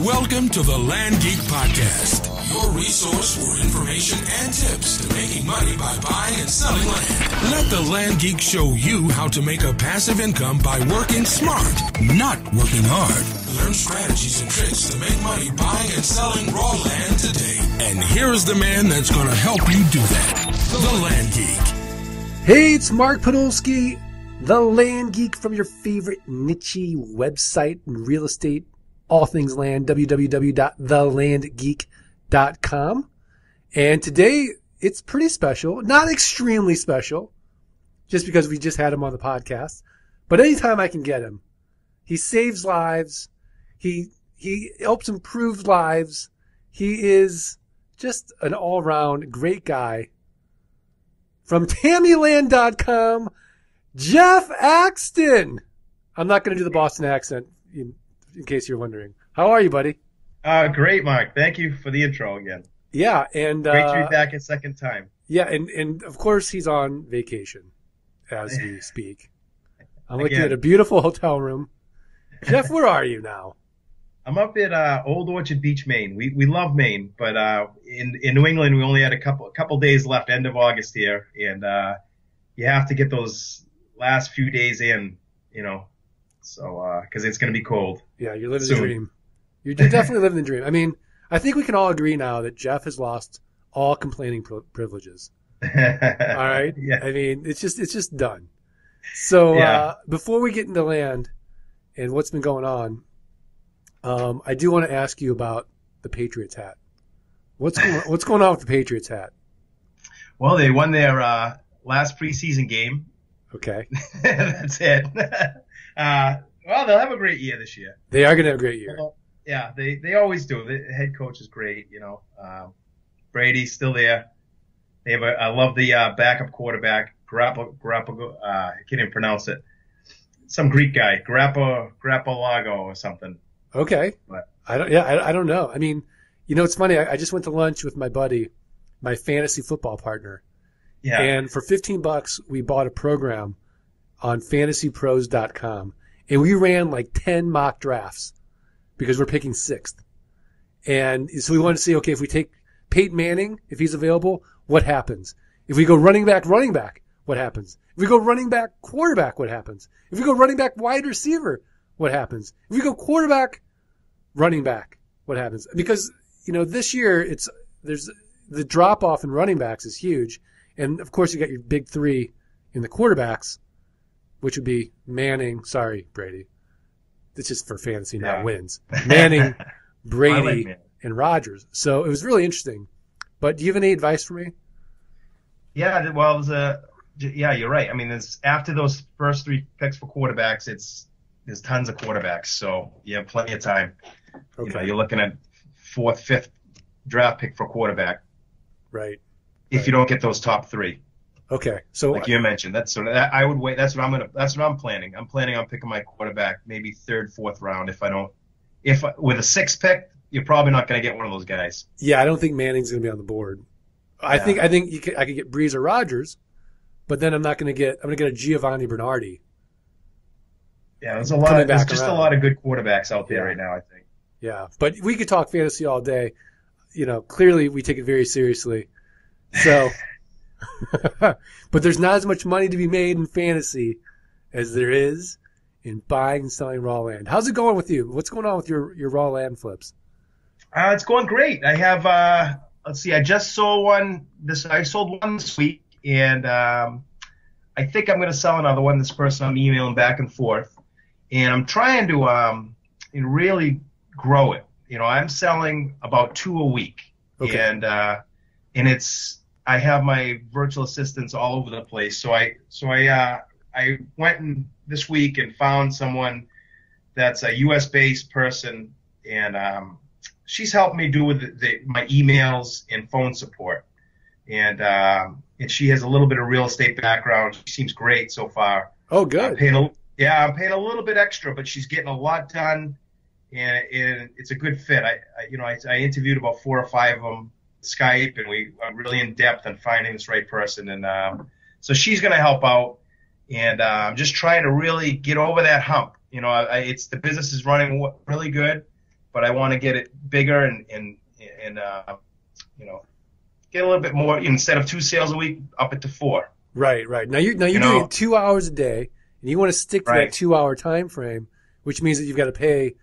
Welcome to the Land Geek Podcast, your resource for information and tips to making money by buying and selling land. Let the Land Geek show you how to make a passive income by working smart, not working hard. Learn strategies and tricks to make money buying and selling raw land today. And here's the man that's going to help you do that the Land Geek. Hey, it's Mark Podolsky, the Land Geek from your favorite niche website in real estate all things land, www.thelandgeek.com. And today it's pretty special, not extremely special, just because we just had him on the podcast. But anytime I can get him, he saves lives. He, he helps improve lives. He is just an all-round great guy. From Tameeland.com, Jeff Akstin. I'm not going to do the Boston accent in case you're wondering. How are you, buddy? Uh, great, Mark. Thank you for the intro again. Yeah, and great to uh, be back a second time. Yeah, and and of course he's on vacation as we speak. I'm looking at a beautiful hotel room. Jeff, where are you now? I'm up at uh, Old Orchard Beach, Maine. We we love Maine, but uh, in in New England we only had a couple a couple days left, end of August here, and uh, you have to get those last few days in, you know, so, because uh, it's going to be cold. Yeah, you're living soon. the dream. You're definitely living the dream. I mean, I think we can all agree now that Jeff has lost all complaining privileges. all right. Yeah. I mean, it's just it's just done. So yeah. uh, before we get into land and what's been going on, um, I do want to ask you about the Patriots hat. What's going on, what's going on with the Patriots hat? Well, they won their uh, last preseason game. Okay. That's it. Uh, well, they'll have a great year this year. They are going to have a great year. Yeah, they, they always do. The head coach is great. You know, um, Brady's still there. They have a, I love the uh, backup quarterback, Grappa, Grappa, uh, I can't even pronounce it. Some Greek guy, Grappa, Grappalago or something. Okay. But, I don't, yeah, I, I don't know. I mean, you know, it's funny. I, I just went to lunch with my buddy, my fantasy football partner. Yeah. And for 15 bucks, we bought a program on fantasypros.com and we ran like 10 mock drafts because we're picking sixth. And so we wanted to see, okay, if we take Peyton Manning, if he's available, what happens? If we go running back, running back, what happens? If we go running back, quarterback, what happens? If we go running back, wide receiver, what happens? If we go quarterback, running back, what happens? Because, you know, this year it's, there's the drop off in running backs is huge. And of course you got your big three in the quarterbacks which would be Manning. Sorry, Brady. It's just for fantasy, not wins. Manning, Brady, like and Rodgers. So it was really interesting. But do you have any advice for me? Yeah, well, it was a yeah, you're right. I mean, there's after those first three picks for quarterbacks, it's there's tons of quarterbacks, so you have plenty of time. Okay. You know, you're looking at fourth, fifth draft pick for quarterback. Right. If right. you don't get those top three. Okay, so like you mentioned, that's sort of that, I would wait. That's what I'm gonna. That's what I'm planning. I'm planning on picking my quarterback maybe third, fourth round. If I don't, if with a six pick, you're probably not gonna get one of those guys. Yeah, I don't think Manning's gonna be on the board. I think I think you could, I could get Brees or Rodgers, but then I'm not gonna get. I'm gonna get a Giovanni Bernardi. Yeah, there's a lot. There's just around. a lot of good quarterbacks out there yeah. right now. I think. Yeah, but we could talk fantasy all day. You know, clearly we take it very seriously. So. but there's not as much money to be made in fantasy as there is in buying and selling raw land. How's it going with you? What's going on with your, your raw land flips? Uh, it's going great. I have, uh, let's see, I just sold one this, I sold one this week and, um, I think I'm going to sell another one. This person I'm emailing back and forth and I'm trying to, um, really grow it. You know, I'm selling about two a week okay. and, uh, and it's, I have my virtual assistants all over the place. So I so I uh, I went in this week and found someone that's a U.S. based person, and um, she's helped me do with the, the, my emails and phone support. And um, and she has a little bit of real estate background. She seems great so far. Oh, good. I'm paying a, yeah, I'm paying a little bit extra, but she's getting a lot done, and, and it's a good fit. I, I you know I, I interviewed about four or five of them Skype, and we are really in depth on finding this right person. And um, so she's going to help out, and uh, I'm just trying to really get over that hump. You know, I, it's the business is running really good, but I want to get it bigger and and and uh, you know get a little bit more instead of two sales a week, up it to four. Right, right. Now you now you're You know- doing two hours a day, and you want to stick to Right. that two hour time frame, which means that you've got to pay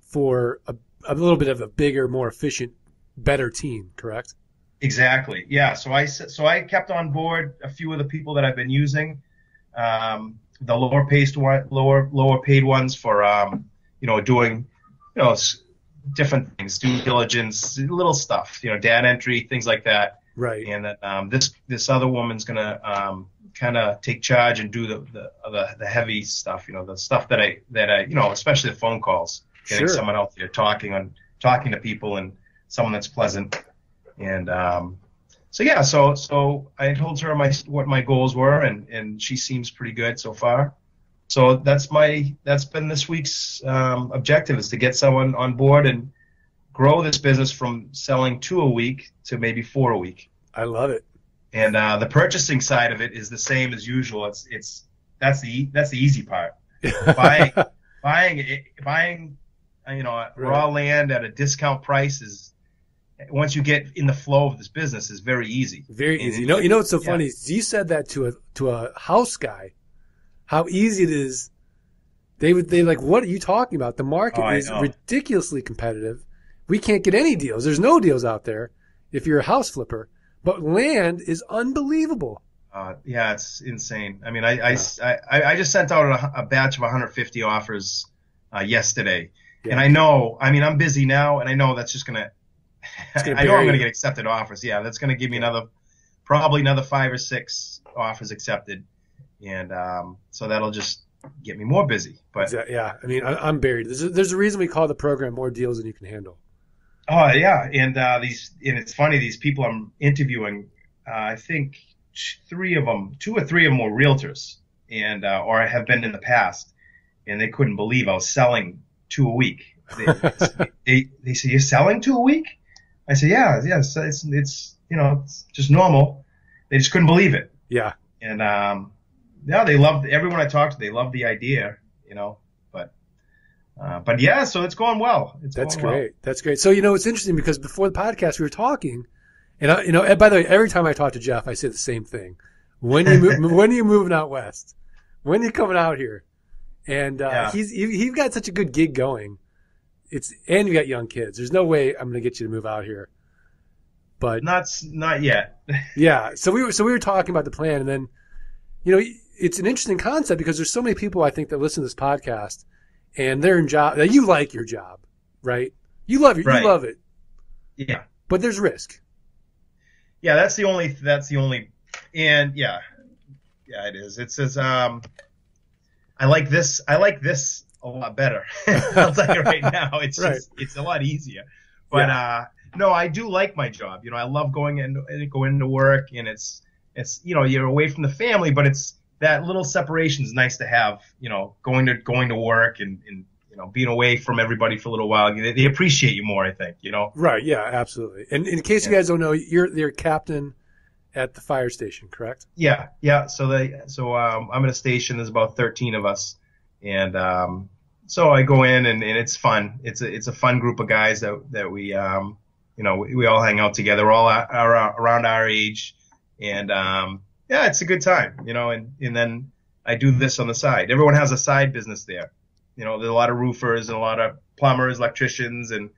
for a, a little bit of a bigger, more efficient, better team. Correct? Exactly. Yeah. So I so I kept on board a few of the people that I've been using, um, the lower paid one, lower lower paid ones for um, you know doing you know different things, due diligence, little stuff, you know, data entry, things like that. Right. And that um, this this other woman's gonna um, kind of take charge and do the, the the the heavy stuff, you know, the stuff that I that I you know, especially the phone calls, getting Sure. someone out there talking on talking to people and someone that's pleasant. And um, so yeah, so so I told her my what my goals were, and and she seems pretty good so far. So that's my that's been this week's um, objective is to get someone on board and grow this business from selling two a week to maybe four a week. I love it. And uh, the purchasing side of it is the same as usual. It's it's that's the that's the easy part. Buying buying it- buying you know raw land at a discount price is once you get in the flow of this business is very easy. Very easy. it- You know, you know what's so yeah. funny? You said that to a to a house guy. How easy it is. They would they like what are you talking about? The market Oh, is ridiculously competitive. We can't get any deals. There's no deals out there if you're a house flipper. But land is unbelievable. Uh, yeah, it's insane. I mean, I, I, I, I just sent out a, a batch of 150 offers uh, yesterday, Yeah. and I know. I mean, I'm busy now, and I know that's just gonna. gonna I know I'm gonna get accepted offers. Yeah, that's gonna give me another, probably another five or six offers accepted, and um, so that'll just get me more busy. But Yeah, I mean, I, I'm buried. There's a, there's a reason we call the program "More Deals Than You Can Handle." Oh yeah, and uh, these and it's funny these people I'm interviewing. Uh, I think three of them, two or three of them were realtors, and uh, or have been in the past, and they couldn't believe I was selling two a week. They, they, they said you're selling two a week. I said yeah, yeah. It's it's, it's you know it's just normal. They just couldn't believe it, Yeah, and um, yeah, they loved everyone I talked to. They loved the idea, you know, but. Uh, but yeah, so it's going well. It's that's going well. great. That's great. So you know, it's interesting because before the podcast we were talking, and I, you know, and by the way, every time I talk to Jeff, I say the same thing: when you move, when are you moving out west? When are you coming out here? And uh, Yeah. he's he, he's got such a good gig going. It's and you got young kids. There's no way I'm going to get you to move out here. But Not not yet. yeah, so we were so we were talking about the plan, and then you know it's an interesting concept because there's so many people I think that listen to this podcast, and they're in job. Now you like your job, right? You love it. Right. You love it, Yeah. but there's risk. Yeah, that's the only that's the only and yeah. Yeah, it is. It says um I like this I like this a lot better. I'll tell you right now. It's Right. just it's a lot easier. But uh no, I do like my job. You know, I love going in going into work and it's it's you know, you're away from the family, but it's that little separation is nice to have, you know, going to going to work and, and you know, being away from everybody for a little while. They, they appreciate you more, I think, you know. Right. Yeah. Absolutely. And in case you guys don't know, you're you're captain at the fire station, correct? Yeah, yeah. So they, so um, I'm at a station. There's about 13 of us, and um, so I go in and, and it's fun. It's a it's a fun group of guys that that we um, you know we, we all hang out together. We're all a- are around our age, and um, yeah, it's a good time. You know, and and then I do this on the side. Everyone has a side business there. You know, there's a lot of roofers and a lot of plumbers, electricians, and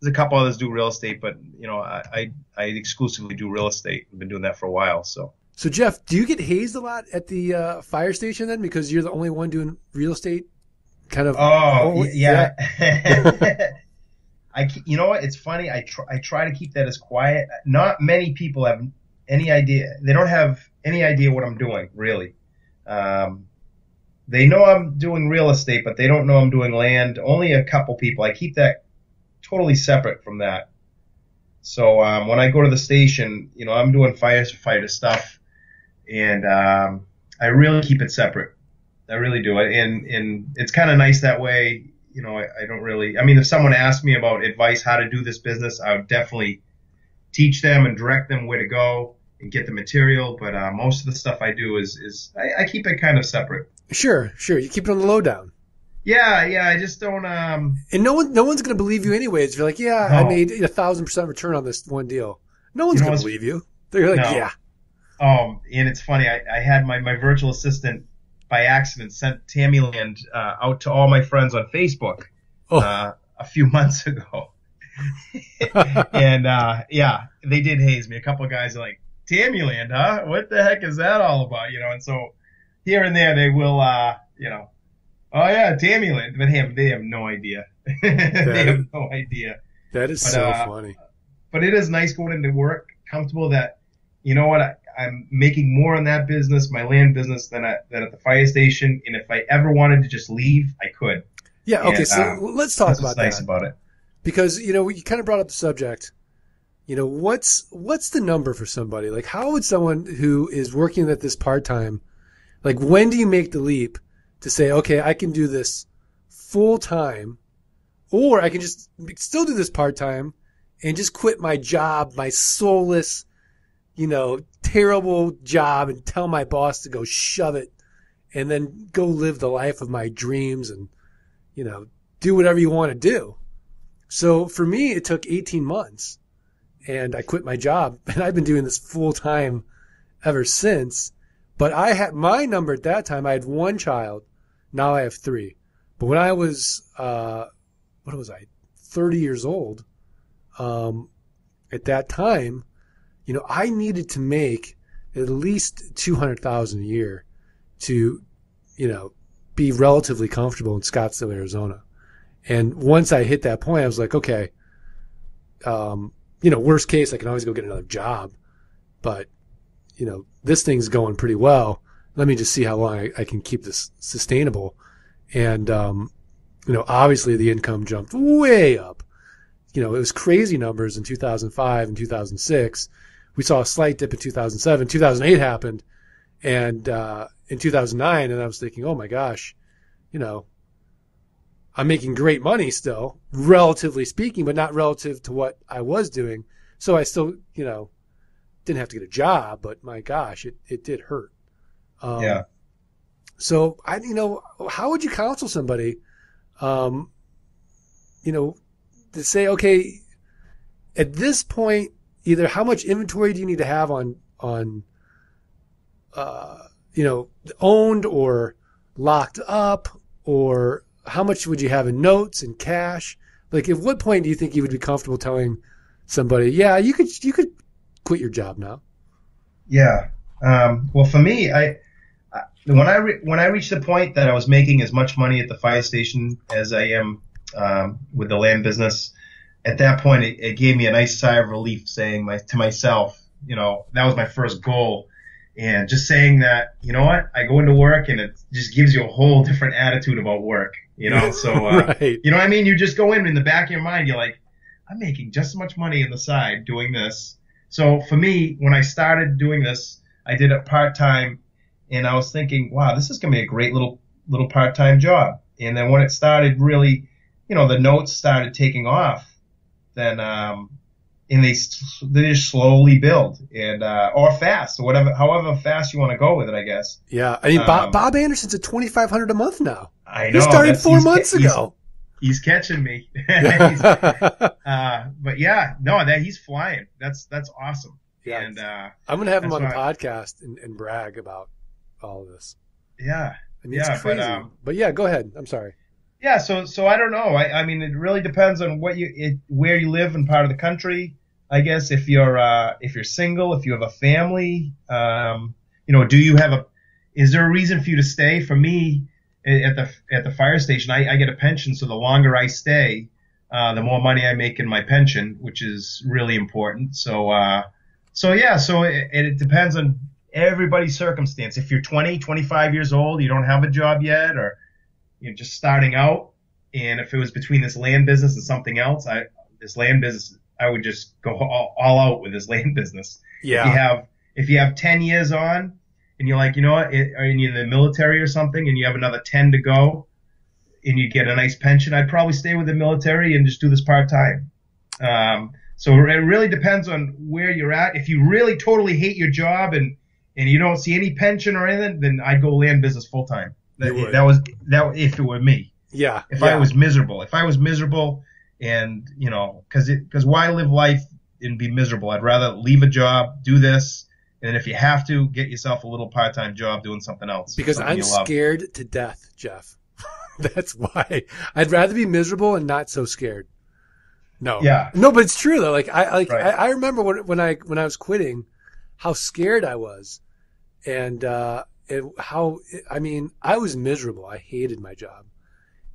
there's a couple others do real estate, but you know, I I, I exclusively do real estate. I've been doing that for a while, so. So Jeff, do you get hazed a lot at the uh, fire station then because you're the only one doing real estate? Kind of. Oh, Oh, y- yeah. I, you know what? It's funny. I try, I try to keep that as quiet. Not many people have any idea. They don't have any idea what I'm doing, really. Um, they know I'm doing real estate, but they don't know I'm doing land. Only a couple people. I keep that totally separate from that. So um, when I go to the station, you know, I'm doing fire, firefighter stuff, and um, I really keep it separate. I really do and and it's kind of nice that way. You know, I, I don't really. I mean, if someone asked me about advice how to do this business, I would definitely teach them and direct them where to go and get the material. But uh, most of the stuff I do is is I, I keep it kind of separate. Sure, sure. You keep it on the lowdown. Yeah, yeah. I just don't. Um, And no one, no one's going to believe you anyways. You're like, yeah, I made a thousand percent return on this one deal. No one's You know going to believe you. They're like, No. yeah, um, and it's funny. I, I had my, my virtual assistant by accident sent Tameeland uh, out to all my friends on Facebook Oh. uh, a few months ago. and uh, yeah, they did haze me. A couple of guys are like, Tameeland, huh? What the heck is that all about? You know, and so here and there they will, uh, you know, oh yeah, Tameeland, but they have, they have no idea. they have no idea. that is But, so uh, funny. But it is nice going into work comfortable that, you know what, I, I'm making more in that business, my land business, than at, than at the fire station. And if I ever wanted to just leave, I could. Yeah, okay, and, so uh, let's talk about what's nice that about it. because you know you kind of brought up the subject. You know, what's what's the number for somebody? Like, how would someone who is working at this part time, like, when do you make the leap to say, okay, I can do this full time, or I can just still do this part time and just quit my job, my soulless, you know, terrible job, and tell my boss to go shove it, and then go live the life of my dreams and, you know, do whatever you want to do. So for me, it took 18 months and I quit my job and I've been doing this full time ever since. But I had my number at that time, I had one child. Now I have three. But when I was, uh, what was I, 30 years old, um, at that time, you know, I needed to make at least 200,000 a year to, you know, be relatively comfortable in Scottsdale, Arizona. And once I hit that point, I was like, okay, um, you know, worst case, I can always go get another job, but you know, this thing's going pretty well. Let me just see how long I, I can keep this sustainable. And, um, you know, obviously the income jumped way up. You know, it was crazy numbers in 2005 and 2006. We saw a slight dip in 2007. 2008 happened. And, uh, in 2009, and I was thinking, oh my gosh, you know, I'm making great money still, relatively speaking, but not relative to what I was doing. So I still, you know, didn't have to get a job, but my gosh, it, it did hurt. Um, Yeah. So I, you know, how would you counsel somebody, um, you know, to say, okay, at this point, either how much inventory do you need to have on, on, uh, you know, owned or locked up or how much would you have in notes and cash? Like, at what point do you think you would be comfortable telling somebody, yeah, you could, you could quit your job now? Yeah. Um, well, for me, I, when I re- when I reached the point that I was making as much money at the fire station as I am um, with the land business, at that point it, it gave me a nice sigh of relief, saying my, to myself, you know, that was my first goal, and just saying that, you know what, I go into work and it just gives you a whole different attitude about work, you know. So, uh, right. you know what I mean? You just go in in the back of your mind, you're like, I'm making just as much money on the side doing this. So for me, when I started doing this, I did it part time, and I was thinking, wow, this is gonna be a great little little part time job. And then when it started really, you know, the notes started taking off, then um, and they they just slowly build and uh, or fast or whatever, however fast you want to go with it, I guess. Yeah. I mean, Bob, Um, Bob Anderson's at 2,500 a month now. I know. He started four he's months ago. He's, catching me. He's- uh, but yeah, no, that he's flying. That's that's awesome. Yeah. And uh, I'm going to have him on the podcast and, and brag about all of this. yeah, I mean, Yeah, it's but, um, but yeah, go ahead. I'm sorry. Yeah. So so I don't know. I, I mean, it really depends on what you it, where you live and part of the country. I guess if you're uh, if you're single, if you have a family, um, you know, do you have a is there a reason for you to stay? For me, at the at the fire station, I, I get a pension, so the longer I stay, uh, the more money I make in my pension, which is really important. So uh, so yeah, so it, it depends on everybody's circumstance. If you're 20, 25 years old, you don't have a job yet, or you're just starting out, and if it was between this land business and something else, I this land business, I would just go all, all out with this land business. Yeah. If you have if you have 10 years on and you're like, you know what, it, are you in the military or something and you have another 10 to go and you get a nice pension, I'd probably stay with the military and just do this part time. Um, so it really depends on where you're at. If you really totally hate your job and, and you don't see any pension or anything, then I'd go land business full time. That, that was that if it were me. Yeah. If yeah. I was miserable, if I was miserable, and you know, because it, because why live life and be miserable? I'd rather leave a job, do this, and if you have to, get yourself a little part-time job doing something else. because something I'm scared to death, Jeff. That's why I'd rather be miserable and not so scared. No. Yeah. No, but it's true though. Like I like Right. I, I remember when when I when I was quitting, how scared I was, and uh, it, how I mean I was miserable. I hated my job,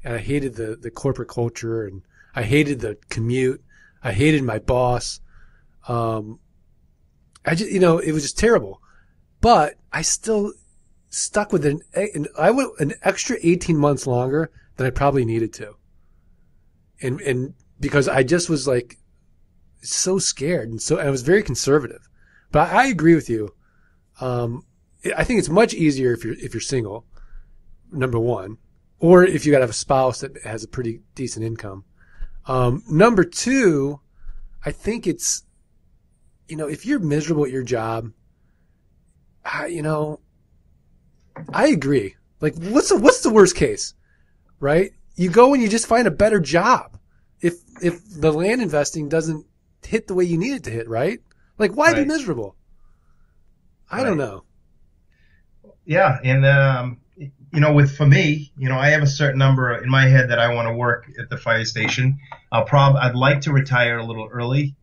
and I hated the the corporate culture, and I hated the commute. I hated my boss. Um, I just you know it was just terrible, but I still stuck with an, an I went an extra 18 months longer than I probably needed to. And and because I just was like so scared and so I was very conservative. But I, I agree with you. Um, I think it's much easier if you're if you're single, number one, or if you got to have a spouse that has a pretty decent income. Um, number two, I think it's, you know, if you're miserable at your job, I, you know, I agree. Like, what's the what's the worst case, right? You go and you just find a better job. If if the land investing doesn't hit the way you need it to hit, right? Like, why be miserable? I don't know. Yeah, and um, you know, with for me, you know, I have a certain number in my head that I want to work at the fire station. I'll prob I'd like to retire a little early,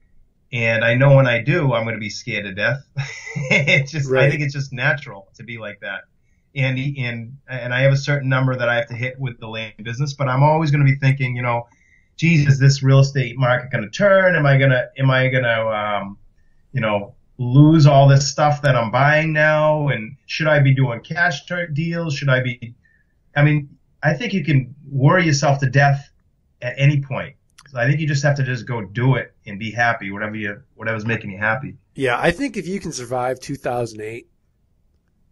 and I know when I do, I'm going to be scared to death. it's just, I think it's just natural to be like that. And and and I have a certain number that I have to hit with the land business, but I'm always going to be thinking, you know, geez, is this real estate market going to turn? Am I gonna am I gonna um, you know lose all this stuff that I'm buying now? And should I be doing cash deals? Should I be? I mean, I think you can worry yourself to death at any point. So I think you just have to just go do it and be happy, whatever you whatever's making you happy. Yeah, I think if you can survive 2008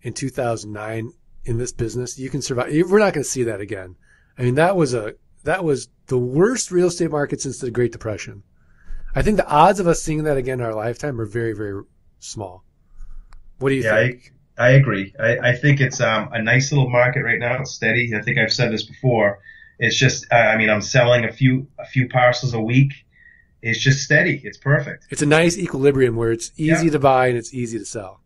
and 2009 in this business, you can survive. We're not going to see that again. I mean, that was a that was the worst real estate market since the Great Depression. I think the odds of us seeing that again in our lifetime are very, very small. What do you Yeah, think? I, I agree. I, I think it's um, a nice little market right now. It's steady. I think I've said this before. It's just, uh, I mean, I'm selling a few a few parcels a week. It's just steady. It's perfect. It's a nice equilibrium where it's easy Yeah. to buy and it's easy to sell.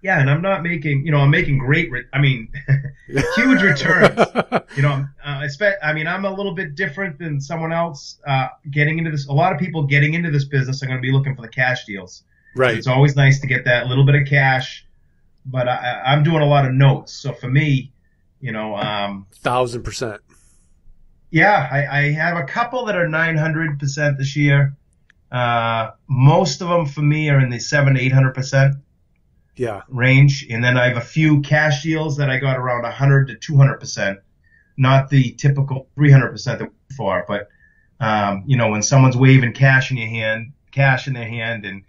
Yeah, and I'm not making, you know, I'm making great. Re- I mean, huge returns. You know, I'm, uh, espe- I mean, I'm a little bit different than someone else. Uh, getting into this, a lot of people getting into this business are going to be looking for the cash deals. Right. It's always nice to get that little bit of cash, but I, I'm doing a lot of notes. So for me, you know, um, Thousand percent. yeah, I, I have a couple that are 900% this year. Uh, most of them for me are in the seven to 800% Yeah. range. And then I have a few cash deals that I got around 100 to 200%, not the typical 300% that we're for, but, um, you know, when someone's waving cash in your hand, cash in their hand and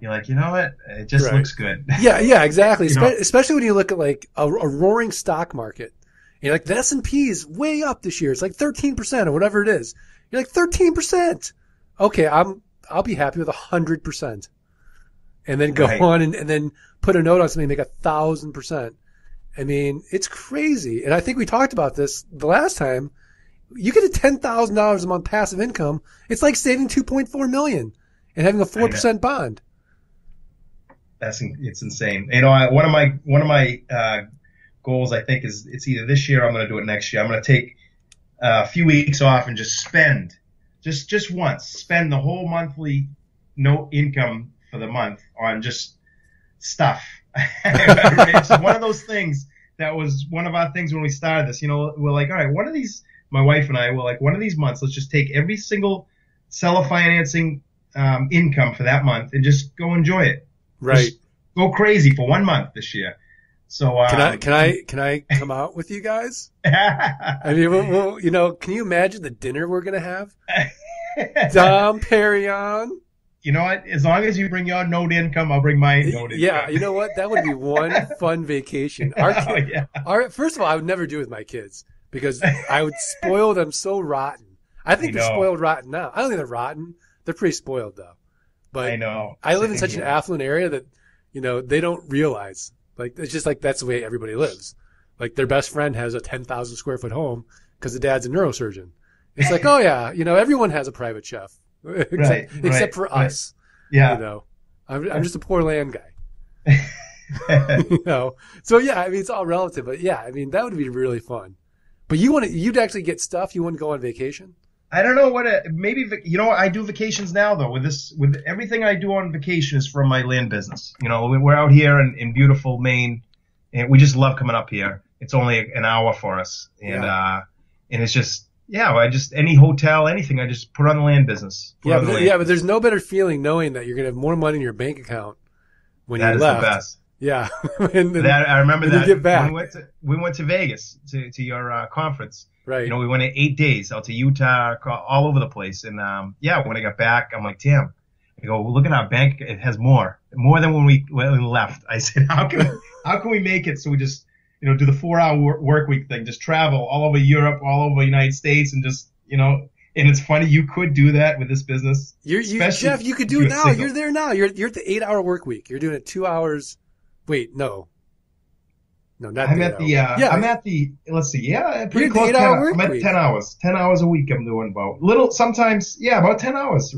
you're like, you know what? It just Right. looks good. Yeah, yeah, exactly. Know? Especially when you look at like a, a roaring stock market. You're like the S and P is way up this year. It's like 13 percent or whatever it is. You're like 13 percent. Okay, I'm I'll be happy with hundred percent. And then go Right. on and, and then put a note on something and make a thousand percent. I mean, it's crazy. And I think we talked about this the last time. You get a ten thousand dollars a month passive income. It's like saving two point four million and having a four percent bond. That's it's insane. You know, I, one of my one of my uh, goals I think is it's either this year or I'm going to do it next year. I'm going to take a few weeks off and just spend just just once spend the whole monthly no income for the month on just stuff. it's one of those things that was one of our things when we started this. You know, we're like, all right, one of these. My wife and I were like, one of these months, let's just take every single seller financing um, income for that month and just go enjoy it Right. just go crazy for one month this year. So um, Can I can I can I come out with you guys? I mean, we'll, we'll, you know, can you imagine the dinner we're gonna have? Dom Perignon. you know what? As long as you bring your note income, I'll bring my note income. Yeah, you know what? That would be one fun vacation. Our, Oh, yeah. our first of all, I would never do it with my kids because I would spoil them so rotten. I think I they're spoiled rotten now. I don't think they're rotten. They're pretty spoiled though. But I know. I live in such an affluent area that, you know, they don't realize. Like, it's just like that's the way everybody lives. Like, their best friend has a 10,000 square foot home because the dad's a neurosurgeon. It's like, oh yeah, you know, everyone has a private chef, except, Right, except right, for right. us. Yeah. You know, I'm, I'm just a poor land guy. you know, so yeah, I mean, it's all relative, but yeah, I mean, that would be really fun. But you want to, you'd actually get stuff. You want to go on vacation? I don't know what a, maybe you know I do vacations now though with this with everything I do on vacation is from my land business. You know we're out here in, in beautiful Maine, and we just love coming up here. It's only an hour for us, and Yeah. uh, and it's just yeah, I just any hotel, anything, I just put on the land business. Yeah, but, land. yeah, but there's no better feeling knowing that you're going to have more money in your bank account when that you left. Yeah. and, That I remember that get back. when we went to we went to Vegas to to your uh, conference. right. You know, we went in eight days out to Utah, all over the place. And um, yeah, when I got back, I'm like, damn. I go, look at our bank; it has more, more than when we when we left. I said, how can how can we make it so we just you know do the four hour work week thing, just travel all over Europe, all over the United States, and just you know. And it's funny, you could do that with this business. You're, you, Jeff, you could do it now. single. You're there now. You're you're at the eight hour work week. You're doing it two hours. Wait, no, no, not I'm at the uh, yeah. I'm at the let's see, yeah, pretty You're close. to eight-hour 10 I'm at week. ten hours, ten hours a week. I'm doing about little sometimes, yeah, about ten hours.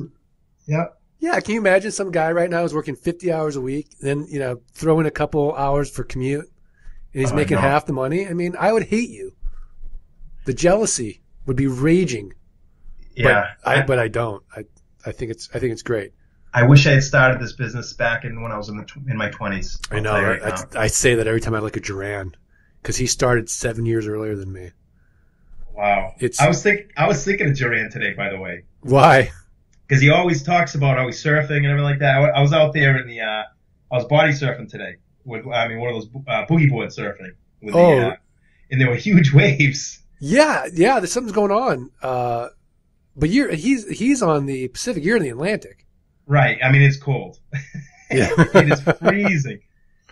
Yeah. yeah. Can you imagine some guy right now is working fifty hours a week, then you know throw in a couple hours for commute, and he's Oh, making half the money? I mean, I would hate you. The jealousy would be raging. Yeah, but I, but I don't. I I think it's I think it's great. I wish I had started this business back in when I was in the tw- in my twenties. I know. Right I. I say that every time I look at Duran because he started seven years earlier than me. Wow. It's- I was think I was thinking of Duran today, by the way, Why? because he always talks about how he's surfing and everything like that. I, I was out there in the uh, I was body surfing today with I mean one of those uh, boogie board surfing with Oh. the uh, and there were huge waves. Yeah, yeah. There's something's going on. Uh, but you're he's he's on the Pacific. You're in the Atlantic. Right. I mean it's cold. Yeah. it is freezing.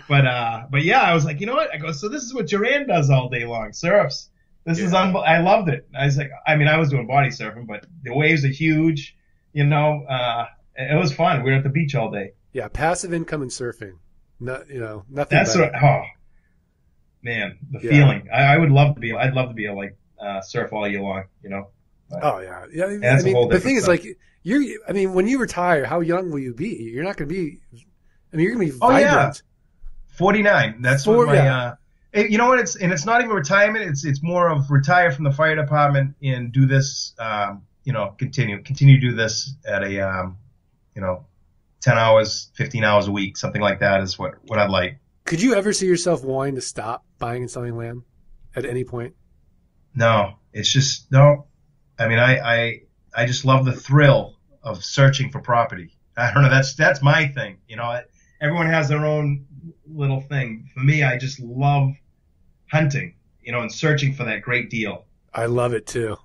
But uh, but yeah, I was like, you know what? I go, so this is what Duran does all day long, surfs. This is Yeah. unbel- I loved it. I was like, I mean, I was doing body surfing, but the waves are huge. You know, uh, it was fun. We were at the beach all day. Yeah, passive income and surfing. Not you know nothing. That's what. Oh, man, the Yeah. feeling. I, I would love to be. I'd love to be a like uh, surf all year long. You know. Oh yeah, yeah. I mean, That's I a mean, whole the thing is, like, you're. I mean, when you retire, how young will you be? You're not going to be. I mean, you're going to be Oh, yeah. Forty nine. That's Four- what my. yeah. Uh, it- you know what? It's and it's not even retirement. It's it's more of retire from the fire department and do this. Um, you know, continue continue to do this at a um, you know, ten hours, fifteen hours a week, something like that is what what I'd like. Could you ever see yourself wanting to stop buying and selling land at any point? No, it's just no. I mean, I I I just love the thrill of searching for property. I don't know. That's that's my thing. You know, everyone has their own little thing. For me, I just love hunting. You know, and searching for that great deal. I love it too.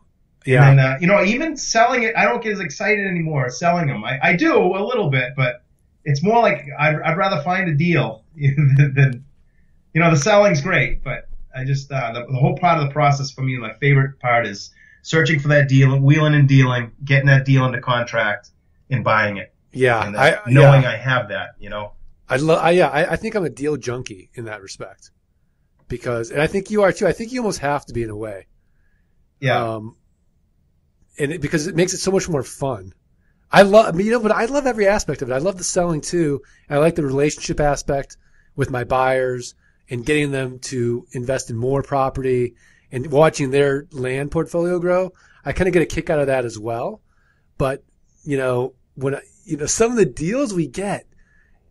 Yeah. And uh, you know, even selling it, I don't get as excited anymore selling them. I, I do a little bit, but it's more like I'd, I'd rather find a deal than, than you know the selling's great, but I just uh, the, the whole part of the process for me, my favorite part is searching for that deal, wheeling and dealing, getting that deal into contract, and buying it, yeah. and I knowing yeah. I have that. You know, I love. I, yeah, I, I think I'm a deal junkie in that respect, because, and I think you are too. I think you almost have to be in a way. yeah, Um, and it, because it makes it so much more fun. I love, I mean, you know, but I love every aspect of it. I love the selling too. And I like the relationship aspect with my buyers and getting them to invest in more property and watching their land portfolio grow. I kind of get a kick out of that as well. But, you know, when I, you know, some of the deals we get,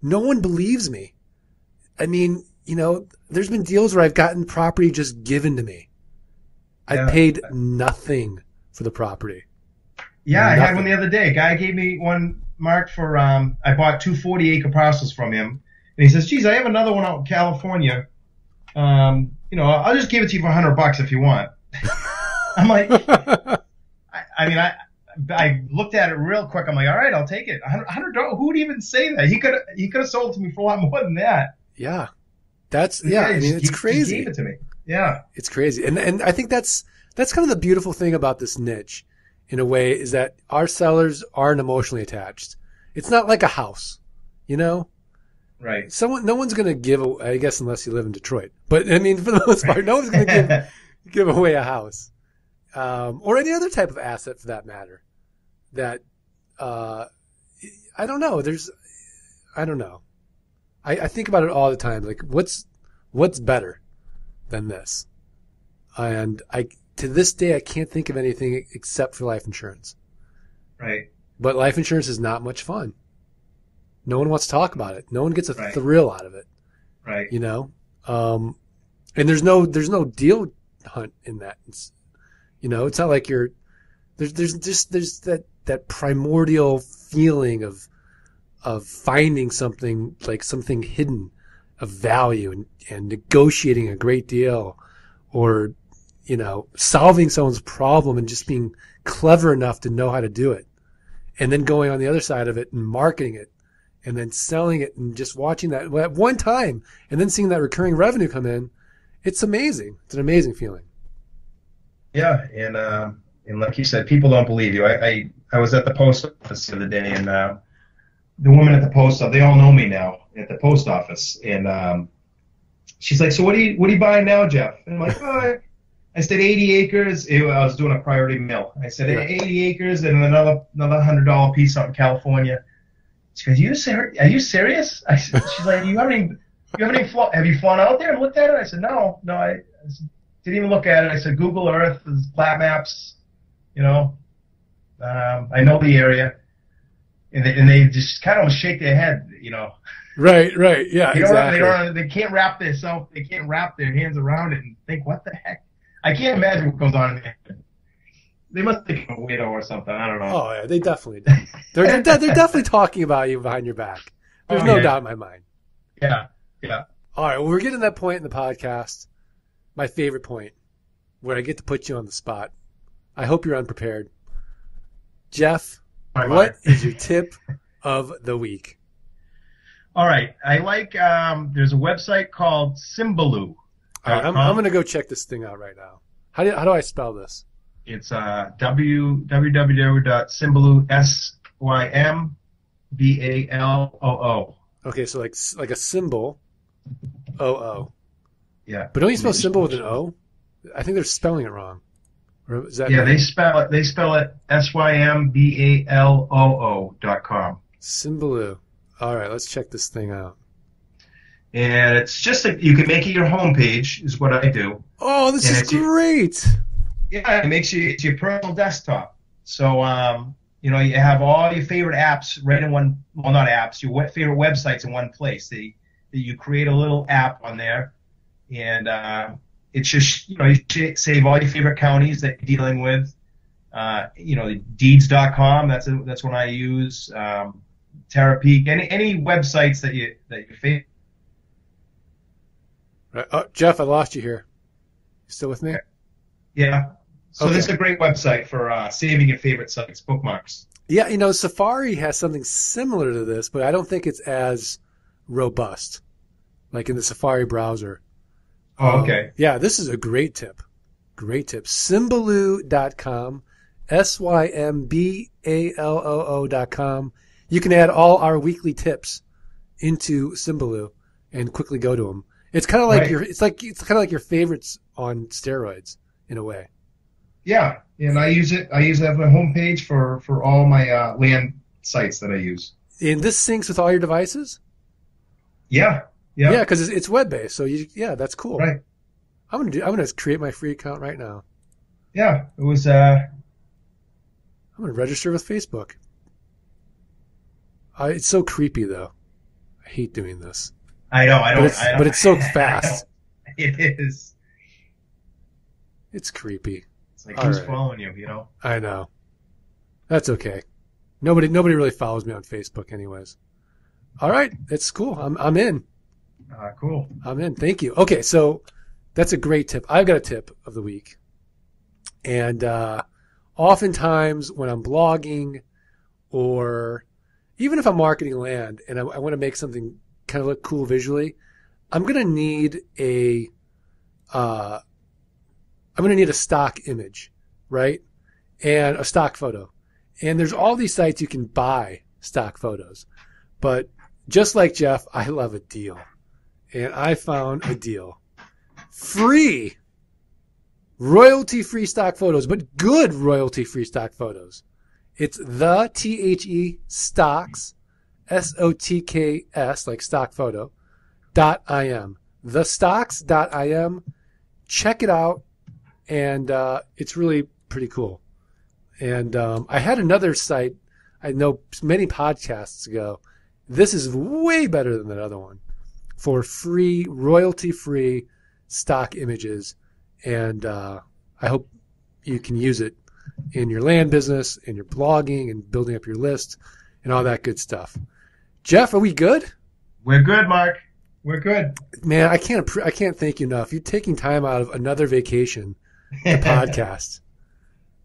no one believes me. I mean, you know, there's been deals where I've gotten property just given to me. I Yeah. paid nothing for the property. yeah. I had one the other day. A guy gave me one marked for. Um, I bought two 40 acre parcels from him, and he says, "Geez, I have another one out in California. Um, you know, I'll just give it to you for a 100 bucks if you want." I'm like, I, I mean, I I looked at it real quick. I'm like, all right, I'll take it. $100, $100 who would even say that? He could he could have sold to me for a lot more than that. yeah. That's, The yeah, I mean, it's he- He crazy. gave it to me. Yeah. It's crazy. And, and I think that's, that's kind of the beautiful thing about this niche in a way is that our sellers aren't emotionally attached. It's not like a house, you know? Right. Someone, no one's going to give, I guess, unless you live in Detroit. But I mean, for the most part, no one's going to give, give away a house. um, or any other type of asset for that matter. That uh, I don't know. There's I don't know. I, I think about it all the time. Like what's what's better than this? And I to this day I can't think of anything except for life insurance. Right. But life insurance is not much fun. No one wants to talk about it. No one gets a Right. thrill out of it. Right. You know, um, and there's no there's no deal hunt in that. It's, you know, it's not like you're there's there's just there's that that primordial feeling of of finding something like something hidden of value and, and negotiating a great deal or you know solving someone's problem and just being clever enough to know how to do it and then going on the other side of it and marketing it and then selling it and just watching that at one time and then seeing that recurring revenue come in it's amazing it's an amazing feeling Yeah, and um, and like you said, people don't believe you. I I, I was at the post office the other day, and uh, the woman at the post office, they all know me now at the post office, and um, she's like, "So what are you what are you buying now, Jeff?" And I'm like, "Oh." I- said 80 acres. I was doing a priority mail. I said Yeah. 80 acres and another another hundred dollar piece out in California. She goes, "You ser- Are you serious?" I said, "She's like, you haven't even, you haven't even flo- have you flown out there and looked at it?" I said, "No, no, I, I said, didn't even look at it." I said, "Google Earth, plat maps, you know, um, I know the area." And they, and they just kind of shake their head, you know. right right yeah They exactly they don't, they can't wrap their self, they can't wrap their hands around it and think, "What the heck?" I can't imagine what goes on in there. They must think I'm a weirdo or something. I don't know. oh yeah they definitely do they're, they're, de- they're definitely talking about you behind your back there's Oh, no yeah. doubt in my mind Yeah, yeah. All right, well, we're getting to that point in the podcast, my favorite point, where I get to put you on the spot. I hope you're unprepared. Jeff, My what is your tip of the week? All right. I like. Um, there's a website called Symbaloo. All right, I'm, I'm going to go check this thing out right now. How do, how do I spell this? It's uh, w www.symbaloo s y m b a l o o. Okay, so like like a symbol, O O. Yeah. But don't you spell symbol with an O? I think they're spelling it wrong. Or is that Yeah, they spell it. They spell it s y m b a l o o dot com. Symbaloo. All right, let's check this thing out. And it's just like you can make it your homepage. Is what I do. Oh, this And is great. Yeah, it makes you it's your personal desktop. So um, you know, you have all your favorite apps right in one. Well, not apps. Your favorite websites in one place. They, that you create a little app on there, and uh, it's just you know you save all your favorite counties that you're dealing with. Uh, you know, deeds.com. That's a, that's one I use. Um, Terapeak. Any any websites that you that you favorite. Right. Oh, Jeff, I lost you here. You still with me? Yeah. So Okay. this is a great website for uh, saving your favorite sites, bookmarks. Yeah, you know, Safari has something similar to this, but I don't think it's as robust, like in the Safari browser. Oh, Um, okay. yeah, this is a great tip. Great tip. Symbaloo.com, S Y M B A L O O.com. You can add all our weekly tips into Symbaloo and quickly go to them. It's kind of like Right. your, it's like, it's kind of like your favorites on steroids in a way. Yeah, and I use it. I use it as my homepage for for all my uh, land sites that I use. And this syncs with all your devices? Yeah, yeah, Yeah, because it's, it's web based. So you, yeah, that's cool. right. I'm gonna do. I'm gonna create my free account right now. Yeah, it was. Uh, I'm gonna register with Facebook. I, it's so creepy though. I hate doing this, I know. I don't. but it's I don't, but it's so fast. It is. It's creepy. It's like All who's right. following you? You know. I know. That's okay. Nobody nobody really follows me on Facebook, anyways. All right, it's cool. I'm I'm in. Uh, cool. I'm in. Thank you. Okay, so that's a great tip. I've got a tip of the week. And uh, oftentimes when I'm blogging or even if I'm marketing land and I, I want to make something kind of look cool visually, I'm going to need a uh, I'm going to need a stock image, right? And a stock photo. And there's all these sites you can buy stock photos. But just like Jeff, I love a deal and I found a deal. Free royalty free stock photos, but good royalty free stock photos. It's the T H E stocks, S O T K S, like stock photo, dot I M. The stocks dot I M. Check it out. And uh, it's really pretty cool. And um, I had another site, I know many podcasts ago. This is way better than that other one for free, royalty free stock images. And uh, I hope you can use it in your land business, in your blogging, and building up your list, and all that good stuff. Jeff, are we good? We're good, Mark. We're good. Man, I can't I can't thank you enough. You're taking time out of another vacation to podcast.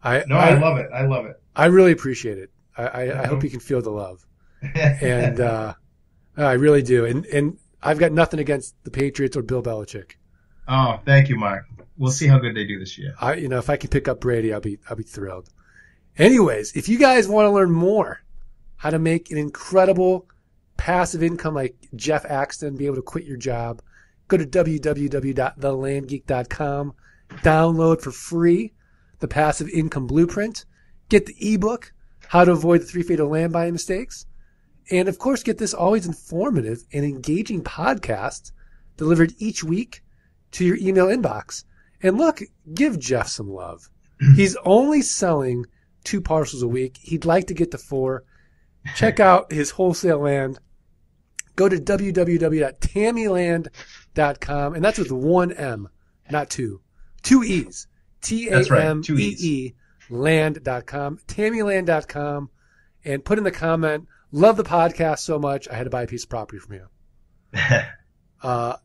I no, I, I, love it. I love it. I really appreciate it. I, I, mm-hmm. I hope you can feel the love, and uh, I really do. And and I've got nothing against the Patriots or Bill Belichick. Oh, thank you, Mark. We'll see how good they do this year. I, you know, if I can pick up Brady, I'll be, I'll be thrilled. Anyways, if you guys want to learn more how to make an incredible passive income like Jeff Akstin, be able to quit your job, go to www.thelandgeek.com, download for free the passive income blueprint, get the ebook, how to avoid the three fatal land buying mistakes, and of course, get this always informative and engaging podcast delivered each week to your email inbox. And look, give Jeff some love. He's only selling two parcels a week. He'd like to get to four. Check out his wholesale land. Go to www.tameeland.com, and that's with one M, not two. Two E's. T A M E E land.com, tameeland.com, and put in the comment, love the podcast so much, I had to buy a piece of property from you. uh,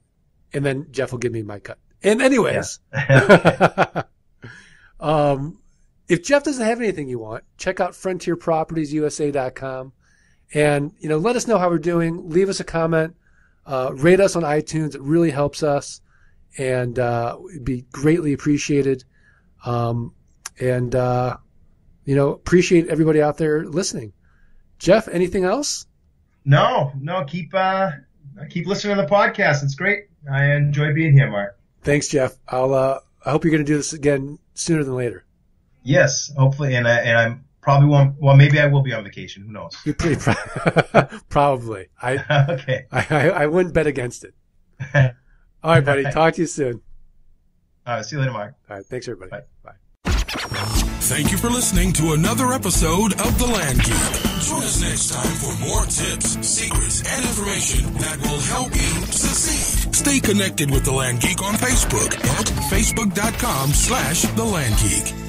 and then Jeff will give me my cut. And anyways, yeah. um, if Jeff doesn't have anything you want, check out frontierpropertiesusa.com and, you know, let us know how we're doing. Leave us a comment, uh, rate us on iTunes. It really helps us and, uh, it'd be greatly appreciated. Um, and, uh, you know, appreciate everybody out there listening. Jeff, anything else? No, no, keep, uh, keep listening to the podcast. It's great. I enjoy being here, Mark. Thanks, Jeff. I'll. Uh, I hope you're going to do this again sooner than later. Yes, hopefully, and I, and I'm probably won't. Well, maybe I will be on vacation. Who knows? You're pretty pro- probably. I okay. I, I, I wouldn't bet against it. All right, buddy. Talk to you soon. All right. See you later, Mark. All right. Thanks, everybody. Bye. Bye. Thank you for listening to another episode of The Land Geek. Join us next time for more tips, secrets, and information that will help you succeed. Stay connected with The Land Geek on Facebook at facebook.com slash The Land Geek.